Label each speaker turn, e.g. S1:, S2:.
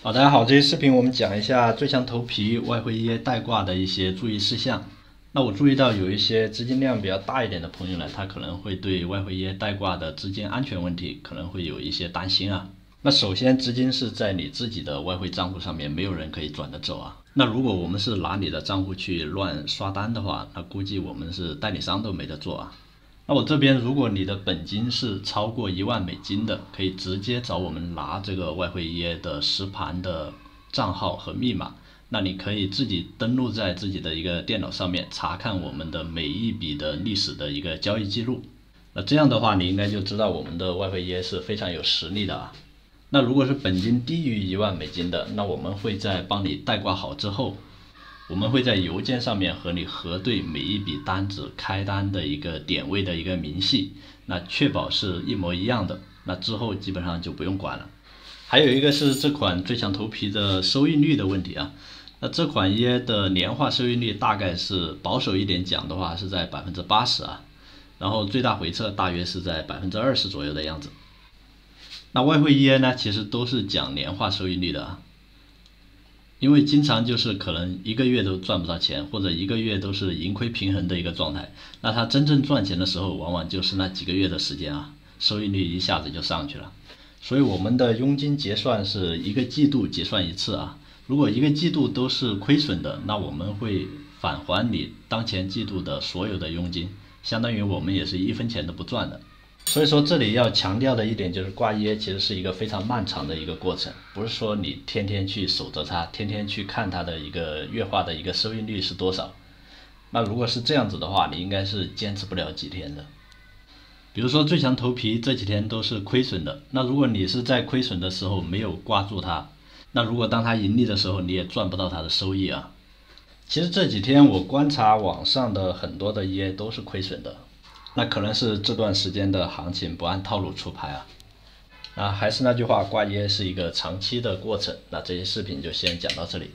S1: 好，大家好，这期视频我们讲一下最强头皮外汇 EA 代挂的一些注意事项。那我注意到有一些资金量比较大一点的朋友呢，他可能会对外汇 EA 代挂的资金安全问题可能会有一些担心啊。那首先，资金是在你自己的外汇账户上面，没有人可以转得走啊。那如果我们是拿你的账户去乱刷单的话，那估计我们是代理商都没得做啊。那我这边，如果你的本金是超过一万美金的，可以直接找我们拿这个外汇业的实盘的账号和密码。那你可以自己登录在自己的一个电脑上面，查看我们的每一笔的历史的一个交易记录。那这样的话，你应该就知道我们的外汇业是非常有实力的啊。那如果是本金低于一万美金的，那我们会在帮你代挂好之后。我们会在邮件上面和你核对每一笔单子开单的一个点位的一个明细，那确保是一模一样的，那之后基本上就不用管了。还有一个是这款最强头皮的收益率的问题啊，那这款 EA 的年化收益率大概是保守一点讲的话是在百分之八十啊，然后最大回撤大约是在百分之二十左右的样子。那外汇 EA 呢，其实都是讲年化收益率的啊。因为经常就是可能一个月都赚不到钱，或者一个月都是盈亏平衡的一个状态，那他真正赚钱的时候，往往就是那几个月的时间啊，收益率一下子就上去了。所以我们的佣金结算是一个季度结算一次啊，如果一个季度都是亏损的，那我们会返还你当前季度的所有的佣金，相当于我们也是一分钱都不赚的。所以说，这里要强调的一点就是，挂耶其实是一个非常漫长的一个过程，不是说你天天去守着它，天天去看它的一个月化的一个收益率是多少。那如果是这样子的话，你应该是坚持不了几天的。比如说最强头皮这几天都是亏损的，那如果你是在亏损的时候没有挂住它，那如果当它盈利的时候，你也赚不到它的收益啊。其实这几天我观察网上的很多的耶都是亏损的。那可能是这段时间的行情不按套路出牌啊，啊，还是那句话，挂 EA 是一个长期的过程。那这些视频就先讲到这里。